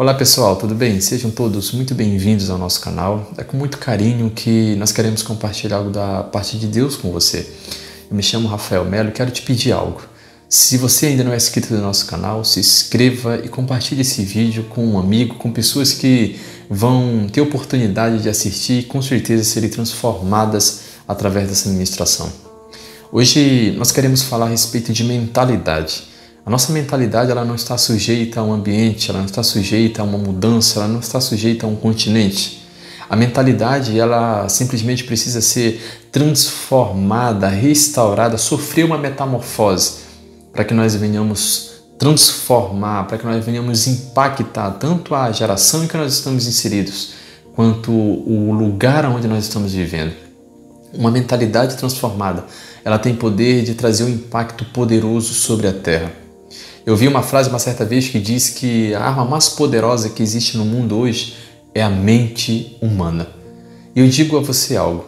Olá pessoal, tudo bem? Sejam todos muito bem-vindos ao nosso canal. É com muito carinho que nós queremos compartilhar algo da parte de Deus com você. Eu me chamo Rafael Melo e quero te pedir algo. Se você ainda não é inscrito no nosso canal, se inscreva e compartilhe esse vídeo com um amigo, com pessoas que vão ter oportunidade de assistir e com certeza serem transformadas através dessa ministração. Hoje nós queremos falar a respeito de mentalidade. A nossa mentalidade ela não está sujeita a um ambiente, ela não está sujeita a uma mudança, ela não está sujeita a um continente. A mentalidade ela simplesmente precisa ser transformada, restaurada, sofrer uma metamorfose para que nós venhamos transformar, para que nós venhamos impactar tanto a geração em que nós estamos inseridos, quanto o lugar onde nós estamos vivendo. Uma mentalidade transformada, ela tem poder de trazer um impacto poderoso sobre a terra. Eu vi uma frase uma certa vez que diz que a arma mais poderosa que existe no mundo hoje é a mente humana. E eu digo a você algo.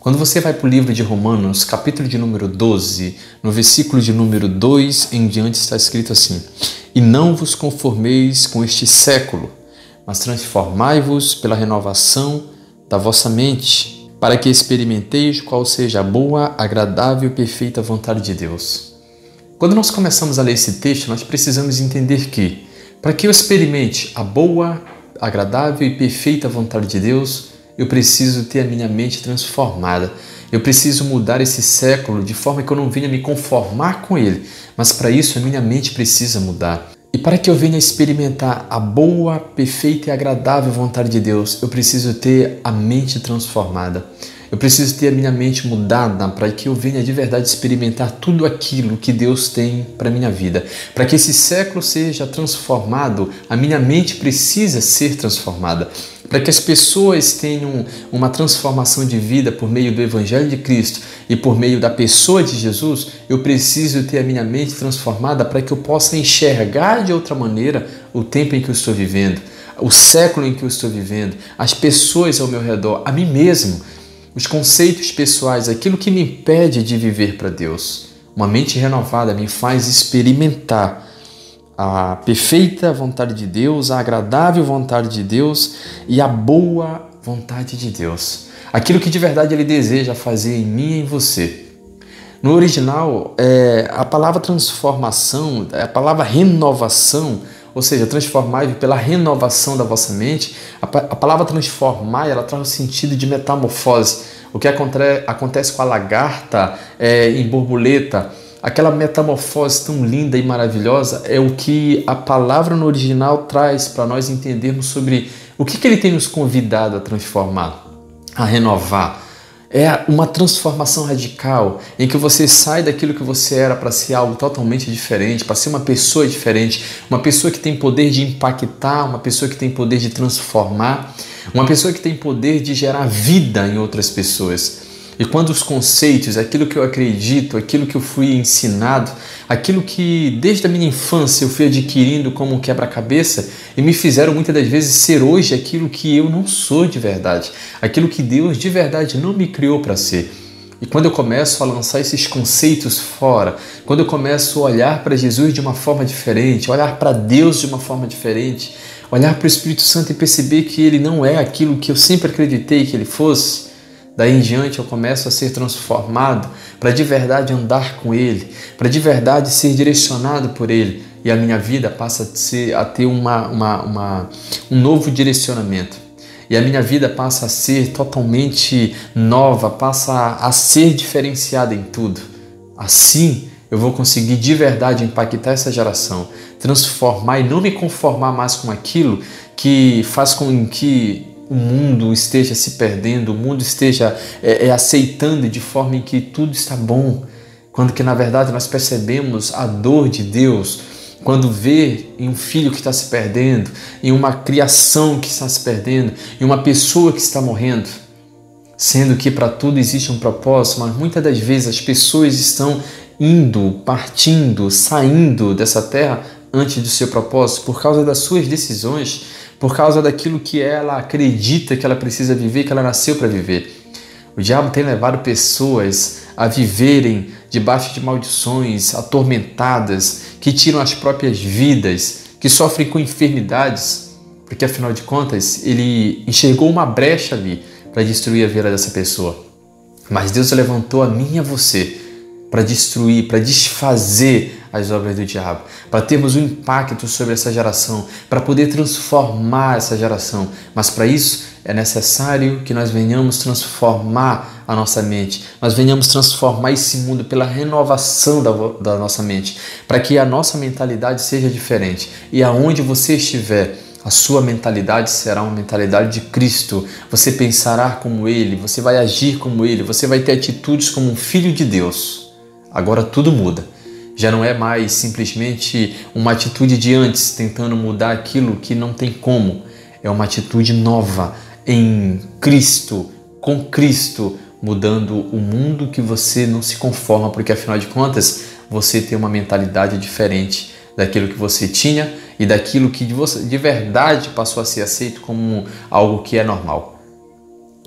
Quando você vai para o livro de Romanos, capítulo de número 12, no versículo de número 2 em diante está escrito assim: E não vos conformeis com este século, mas transformai-vos pela renovação da vossa mente, para que experimenteis qual seja a boa, agradável e perfeita vontade de Deus. Quando nós começamos a ler esse texto, nós precisamos entender que, para que eu experimente a boa, agradável e perfeita vontade de Deus, eu preciso ter a minha mente transformada. Eu preciso mudar esse século de forma que eu não venha me conformar com ele, mas para isso a minha mente precisa mudar. E para que eu venha experimentar a boa, perfeita e agradável vontade de Deus, eu preciso ter a mente transformada. Eu preciso ter a minha mente mudada para que eu venha de verdade experimentar tudo aquilo que Deus tem para minha vida. Para que esse século seja transformado, a minha mente precisa ser transformada. Para que as pessoas tenham uma transformação de vida por meio do Evangelho de Cristo e por meio da pessoa de Jesus, eu preciso ter a minha mente transformada para que eu possa enxergar de outra maneira o tempo em que eu estou vivendo, o século em que eu estou vivendo, as pessoas ao meu redor, a mim mesmo os conceitos pessoais, aquilo que me impede de viver para Deus. Uma mente renovada me faz experimentar a perfeita vontade de Deus, a agradável vontade de Deus e a boa vontade de Deus. Aquilo que de verdade Ele deseja fazer em mim e em você. No original, é, a palavra transformação, a palavra renovação, ou seja, transformar pela renovação da vossa mente. A, a palavra transformar ela traz o sentido de metamorfose. O que acontece com a lagarta é, em borboleta, aquela metamorfose tão linda e maravilhosa é o que a palavra no original traz para nós entendermos sobre o que, que ele tem nos convidado a transformar, a renovar é uma transformação radical em que você sai daquilo que você era para ser algo totalmente diferente, para ser uma pessoa diferente, uma pessoa que tem poder de impactar, uma pessoa que tem poder de transformar, uma pessoa que tem poder de gerar vida em outras pessoas. E quando os conceitos, aquilo que eu acredito, aquilo que eu fui ensinado, aquilo que desde a minha infância eu fui adquirindo como um quebra-cabeça e me fizeram muitas das vezes ser hoje aquilo que eu não sou de verdade, aquilo que Deus de verdade não me criou para ser. E quando eu começo a lançar esses conceitos fora, quando eu começo a olhar para Jesus de uma forma diferente, olhar para Deus de uma forma diferente, olhar para o Espírito Santo e perceber que ele não é aquilo que eu sempre acreditei que ele fosse, Daí em diante eu começo a ser transformado para de verdade andar com Ele, para de verdade ser direcionado por Ele e a minha vida passa a, ser, a ter uma, uma, uma, um novo direcionamento. E a minha vida passa a ser totalmente nova, passa a ser diferenciada em tudo. Assim eu vou conseguir de verdade impactar essa geração, transformar e não me conformar mais com aquilo que faz com que o mundo esteja se perdendo, o mundo esteja é, é, aceitando de forma em que tudo está bom, quando que na verdade nós percebemos a dor de Deus quando vê em um filho que está se perdendo, em uma criação que está se perdendo, em uma pessoa que está morrendo, sendo que para tudo existe um propósito, mas muitas das vezes as pessoas estão indo, partindo, saindo dessa terra antes do seu propósito por causa das suas decisões por causa daquilo que ela acredita que ela precisa viver, que ela nasceu para viver. O diabo tem levado pessoas a viverem debaixo de maldições, atormentadas, que tiram as próprias vidas, que sofrem com enfermidades. porque afinal de contas ele enxergou uma brecha ali para destruir a vida dessa pessoa. Mas Deus levantou a mim e a você para destruir, para desfazer as obras do diabo, para termos um impacto sobre essa geração, para poder transformar essa geração. Mas para isso é necessário que nós venhamos transformar a nossa mente, nós venhamos transformar esse mundo pela renovação da, da nossa mente, para que a nossa mentalidade seja diferente. E aonde você estiver, a sua mentalidade será uma mentalidade de Cristo. Você pensará como Ele, você vai agir como Ele, você vai ter atitudes como um filho de Deus. Agora tudo muda. Já não é mais simplesmente uma atitude de antes, tentando mudar aquilo que não tem como. É uma atitude nova em Cristo, com Cristo, mudando o mundo que você não se conforma, porque afinal de contas você tem uma mentalidade diferente daquilo que você tinha e daquilo que de, você, de verdade passou a ser aceito como algo que é normal.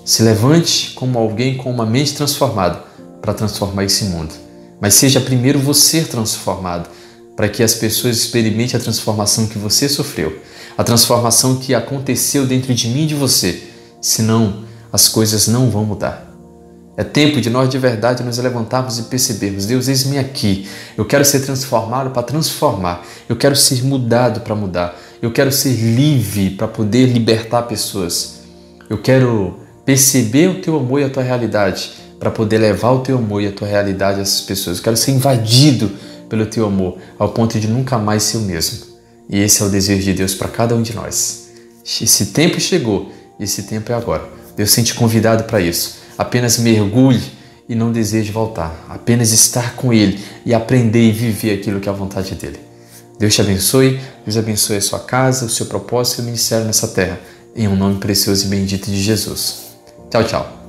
Se levante como alguém com uma mente transformada para transformar esse mundo. Mas seja primeiro você transformado, para que as pessoas experimentem a transformação que você sofreu, a transformação que aconteceu dentro de mim e de você. Senão, as coisas não vão mudar. É tempo de nós de verdade nos levantarmos e percebermos: Deus, eis-me aqui. Eu quero ser transformado para transformar. Eu quero ser mudado para mudar. Eu quero ser livre para poder libertar pessoas. Eu quero perceber o teu amor e a tua realidade para poder levar o teu amor e a tua realidade a essas pessoas. Eu quero ser invadido pelo teu amor ao ponto de nunca mais ser o mesmo. E esse é o desejo de Deus para cada um de nós. Esse tempo chegou esse tempo é agora. Deus tem te convidado para isso. Apenas mergulhe e não deseje voltar. Apenas estar com Ele e aprender e viver aquilo que é a vontade dEle. Deus te abençoe, Deus abençoe a sua casa, o seu propósito e o ministério nessa terra. Em um nome precioso e bendito de Jesus. Tchau, tchau.